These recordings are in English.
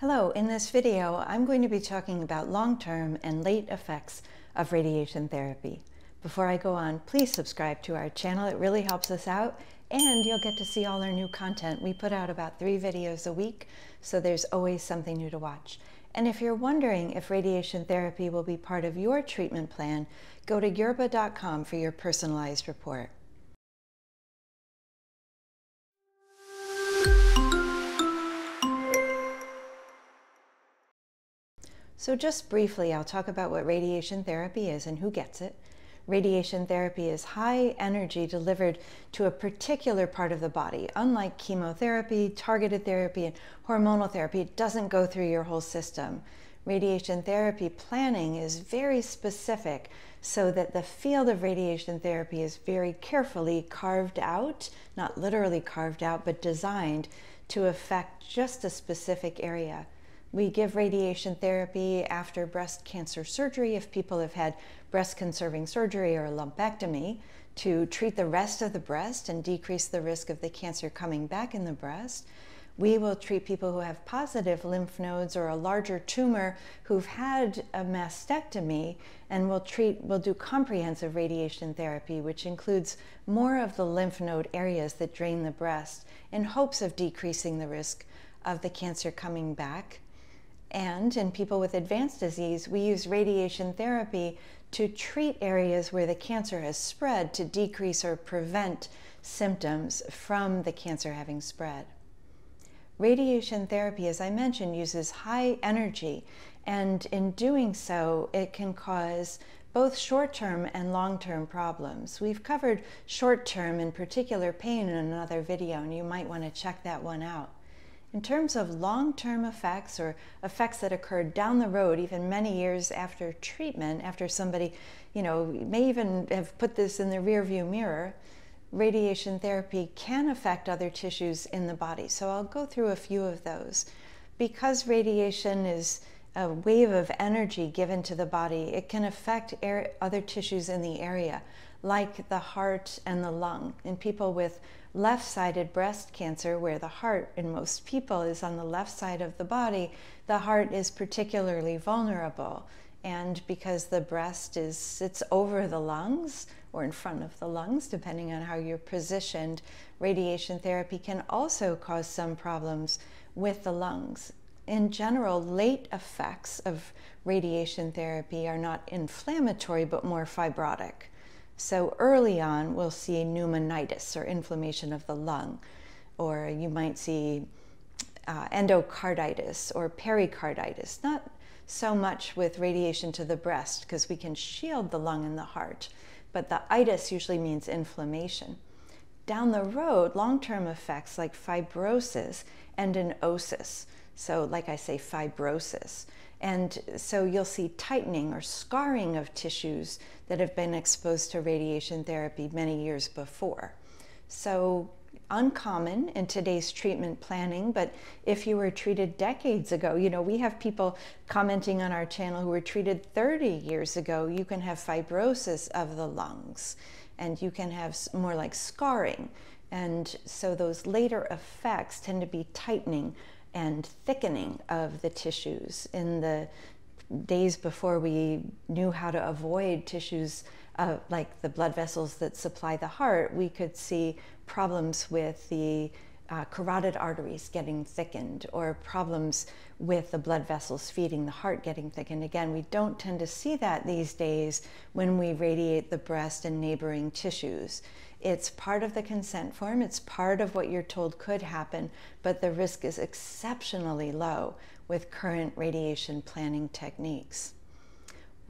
Hello, in this video I'm going to be talking about long-term and late effects of radiation therapy. Before I go on, please subscribe to our channel. It really helps us out and you'll get to see all our new content. We put out about three videos a week, so there's always something new to watch. And if you're wondering if radiation therapy will be part of your treatment plan, go to yerbba.com for your personalized report. So just briefly, I'll talk about what radiation therapy is and who gets it. Radiation therapy is high energy delivered to a particular part of the body. Unlike chemotherapy, targeted therapy, and hormonal therapy, it doesn't go through your whole system. Radiation therapy planning is very specific so that the field of radiation therapy is very carefully carved out, not literally carved out, but designed to affect just a specific area. We give radiation therapy after breast cancer surgery if people have had breast conserving surgery or lumpectomy to treat the rest of the breast and decrease the risk of the cancer coming back in the breast. We will treat people who have positive lymph nodes or a larger tumor who've had a mastectomy and we'll treat we'll do comprehensive radiation therapy which includes more of the lymph node areas that drain the breast in hopes of decreasing the risk of the cancer coming back and in people with advanced disease, we use radiation therapy to treat areas where the cancer has spread to decrease or prevent symptoms from the cancer having spread. Radiation therapy, as I mentioned, uses high energy, and in doing so, it can cause both short-term and long-term problems. We've covered short-term, in particular pain, in another video, and you might want to check that one out. In terms of long-term effects or effects that occurred down the road, even many years after treatment, after somebody, you know, may even have put this in the rearview mirror, radiation therapy can affect other tissues in the body. So I'll go through a few of those. Because radiation is a wave of energy given to the body, it can affect other tissues in the area, like the heart and the lung. In people with left-sided breast cancer, where the heart in most people is on the left side of the body, the heart is particularly vulnerable. And because the breast is sits over the lungs or in front of the lungs, depending on how you're positioned, radiation therapy can also cause some problems with the lungs. In general, late effects of radiation therapy are not inflammatory but more fibrotic. So early on, we'll see pneumonitis or inflammation of the lung, or you might see uh, endocarditis or pericarditis, not so much with radiation to the breast because we can shield the lung and the heart, but the itis usually means inflammation. Down the road, long-term effects like fibrosis and an osis, so like I say, fibrosis, and so you'll see tightening or scarring of tissues that have been exposed to radiation therapy many years before. So uncommon in today's treatment planning, but if you were treated decades ago, you know, we have people commenting on our channel who were treated 30 years ago, you can have fibrosis of the lungs and you can have more like scarring. And so those later effects tend to be tightening and thickening of the tissues. In the days before we knew how to avoid tissues uh, like the blood vessels that supply the heart, we could see problems with the uh, carotid arteries getting thickened or problems with the blood vessels feeding the heart getting thickened. Again, we don't tend to see that these days when we radiate the breast and neighboring tissues. It's part of the consent form, it's part of what you're told could happen, but the risk is exceptionally low with current radiation planning techniques.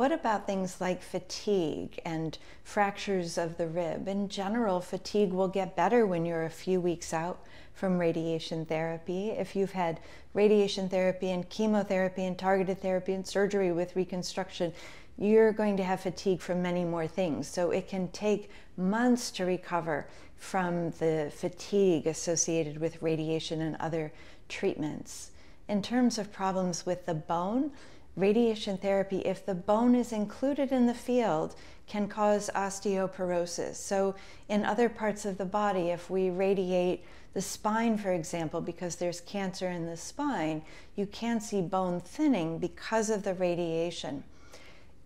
What about things like fatigue and fractures of the rib? In general, fatigue will get better when you're a few weeks out from radiation therapy. If you've had radiation therapy and chemotherapy and targeted therapy and surgery with reconstruction, you're going to have fatigue from many more things. So it can take months to recover from the fatigue associated with radiation and other treatments. In terms of problems with the bone, radiation therapy, if the bone is included in the field, can cause osteoporosis. So, in other parts of the body, if we radiate the spine, for example, because there's cancer in the spine, you can see bone thinning because of the radiation.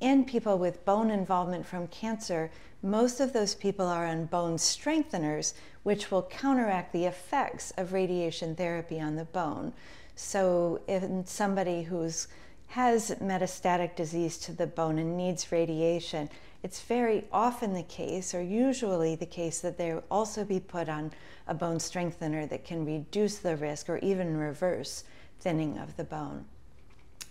In people with bone involvement from cancer, most of those people are on bone strengtheners, which will counteract the effects of radiation therapy on the bone. So, in somebody who's has metastatic disease to the bone and needs radiation, it's very often the case, or usually the case, that they will also be put on a bone strengthener that can reduce the risk or even reverse thinning of the bone.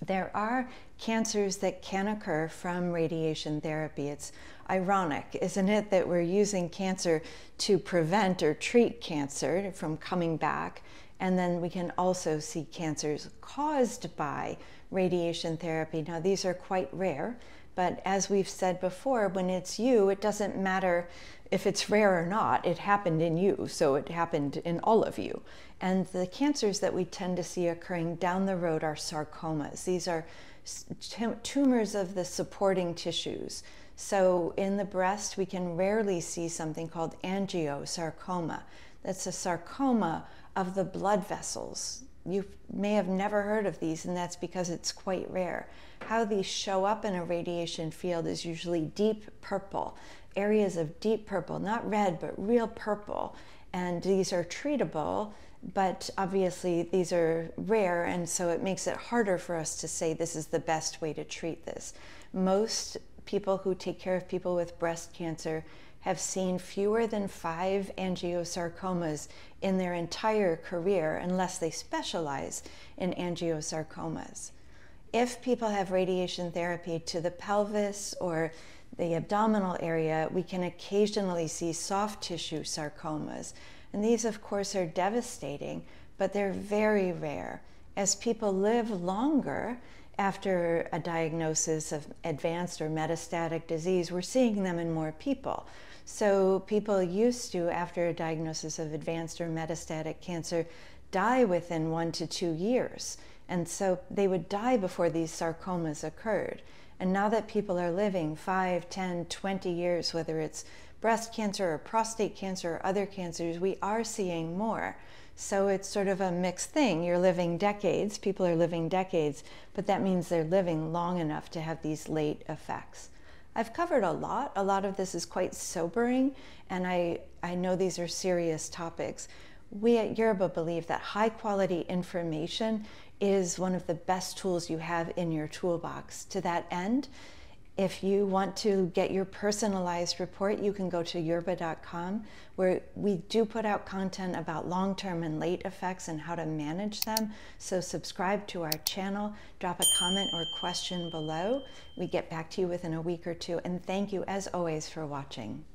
There are cancers that can occur from radiation therapy. It's ironic, isn't it, that we're using cancer to prevent or treat cancer from coming back, and then we can also see cancers caused by radiation therapy. Now, these are quite rare, but as we've said before, when it's you, it doesn't matter if it's rare or not, it happened in you, so it happened in all of you. And the cancers that we tend to see occurring down the road are sarcomas. These are tumors of the supporting tissues. So in the breast, we can rarely see something called angiosarcoma. That's a sarcoma of the blood vessels. You may have never heard of these, and that's because it's quite rare. How these show up in a radiation field is usually deep purple, areas of deep purple, not red, but real purple. And these are treatable, but obviously these are rare, and so it makes it harder for us to say this is the best way to treat this. Most people who take care of people with breast cancer have seen fewer than five angiosarcomas in their entire career unless they specialize in angiosarcomas. If people have radiation therapy to the pelvis or the abdominal area, we can occasionally see soft tissue sarcomas. And these, of course, are devastating, but they're very rare. As people live longer, after a diagnosis of advanced or metastatic disease, we're seeing them in more people. So people used to, after a diagnosis of advanced or metastatic cancer, die within one to two years. And so they would die before these sarcomas occurred. And now that people are living 5, 10, 20 years, whether it's breast cancer or prostate cancer or other cancers, we are seeing more. So it's sort of a mixed thing. You're living decades, people are living decades, but that means they're living long enough to have these late effects. I've covered a lot. A lot of this is quite sobering, and I, I know these are serious topics. We at Yerbba believe that high quality information is one of the best tools you have in your toolbox. To that end, if you want to get your personalized report, you can go to yerbba.com where we do put out content about long term and late effects and how to manage them. So, subscribe to our channel, drop a comment or question below. We get back to you within a week or two. And thank you, as always, for watching.